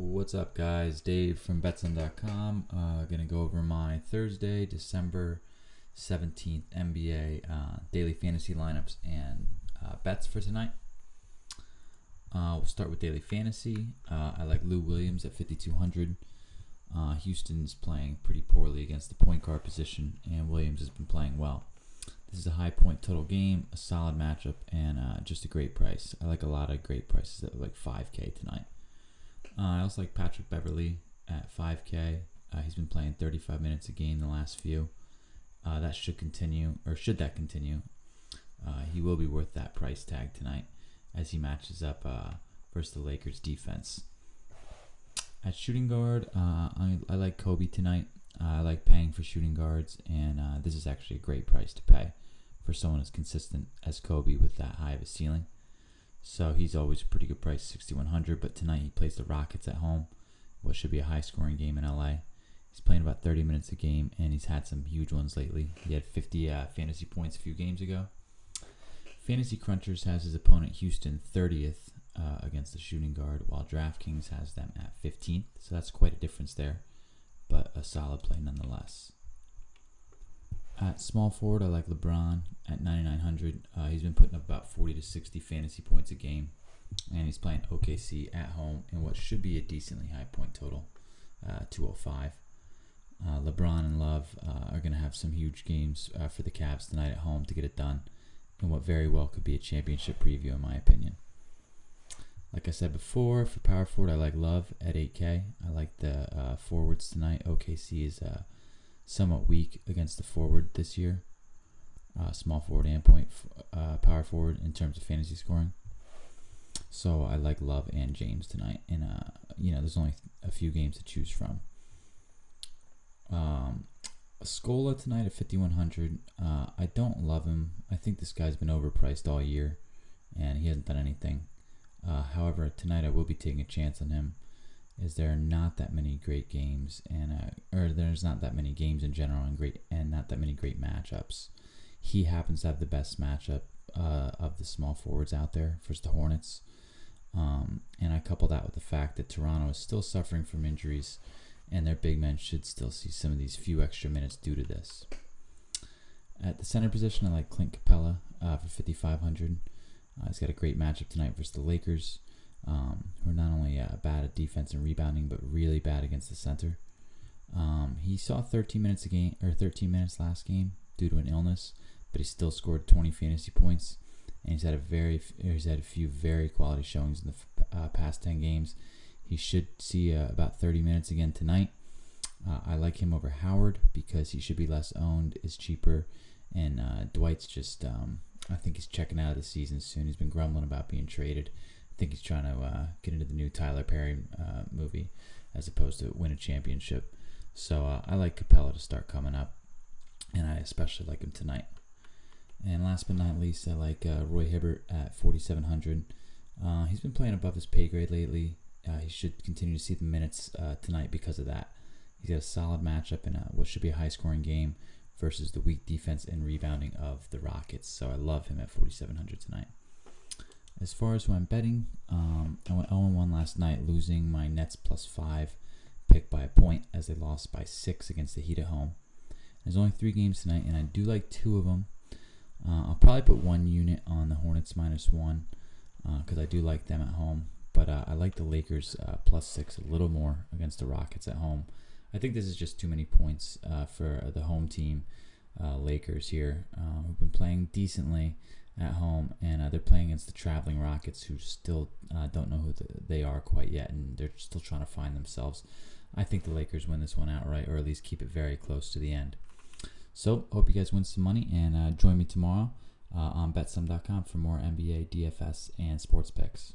What's up, guys? Dave from BetSome.com. Uh, gonna go over my Thursday, December 17th NBA uh, daily fantasy lineups and uh, bets for tonight. Uh, we'll start with daily fantasy. Uh, I like Lou Williams at 5,200. Uh, Houston's playing pretty poorly against the point guard position, and Williams has been playing well. This is a high point total game, a solid matchup, and uh, just a great price. I like a lot of great prices at like 5K tonight. Uh, I also like Patrick Beverley at 5K. Uh, he's been playing 35 minutes a game the last few. Uh, that should continue, or should that continue? Uh, he will be worth that price tag tonight as he matches up uh, versus the Lakers defense. At shooting guard, uh, I, I like Kobe tonight. I like paying for shooting guards, and this is actually a great price to pay for someone as consistent as Kobe with that high of a ceiling. So he's always a pretty good price, 6100 But tonight he plays the Rockets at home, what should be a high scoring game in LA. He's playing about 30 minutes a game, and he's had some huge ones lately. He had 50 uh, fantasy points a few games ago. Fantasy Crunchers has his opponent Houston 30th uh, against the shooting guard, while DraftKings has them at 15th. So that's quite a difference there, but a solid play nonetheless. At small forward, I like LeBron at 9,900. Uh, he's been putting up about 40 to 60 fantasy points a game, and he's playing OKC at home in what should be a decently high point total, uh, 205. Uh, LeBron and Love uh, are going to have some huge games uh, for the Cavs tonight at home to get it done, in what very well could be a championship preview, in my opinion. Like I said before, for power forward, I like Love at 8K. I like the uh, forwards tonight. OKC is somewhat weak against the forward this year. Uh, small forward and point uh, power forward in terms of fantasy scoring. So I like Love and James tonight, and uh, you know there's only a few games to choose from. Um, Scola tonight at 5100. Uh, I don't love him. I think this guy's been overpriced all year, and he hasn't done anything. Uh, however, tonight I will be taking a chance on him is there are not that many great games and uh, or there's not that many games in general and great and not that many great matchups. He happens to have the best matchup uh, of the small forwards out there for the Hornets. Um, and I couple that with the fact that Toronto is still suffering from injuries, and their big men should still see some of these few extra minutes due to this. At the center position, I like Clint Capela uh, for 5,500. Uh, he's got a great matchup tonight versus the Lakers um, who are not only uh, bad at defense and rebounding, but really bad against the center. Um, he saw 13 minutes a game or 13 minutes last game due to an illness, but he still scored 20 fantasy points, and he's had a very he's had a few very quality showings in the uh, past 10 games. He should see uh, about 30 minutes again tonight. Uh, I like him over Howard because he should be less owned, is cheaper, and uh, Dwight's just um, I think he's checking out of the season soon. He's been grumbling about being traded think he's trying to uh, get into the new Tyler Perry uh, movie as opposed to win a championship. So uh, I like Capela to start coming up, and I especially like him tonight. And last but not least, I like uh, Roy Hibbert at 4,700. Uh, he's been playing above his pay grade lately. Uh, he should continue to see the minutes tonight because of that. He's got a solid matchup in a, what should be a high scoring game versus the weak defense and rebounding of the Rockets. So I love him at 4,700 tonight. As far as who I'm betting, um, I went 0 1 last night, losing my Nets plus 5 pick by a point as they lost by 6 against the Heat at home. There's only three games tonight, and I do like two of them. Uh, I'll probably put one unit on the Hornets minus one because uh, I do like them at home. But uh, I like the Lakers uh, plus six a little more against the Rockets at home. I think this is just too many points uh, for the home team, uh, Lakers here, who've been playing decently at home, and uh, they're playing against the traveling Rockets, who still uh, don't know who the, they are quite yet, and they're still trying to find themselves. I think the Lakers win this one outright, or at least keep it very close to the end. So, hope you guys win some money, and uh, join me tomorrow uh, on BetSome.com for more NBA, DFS, and sports picks.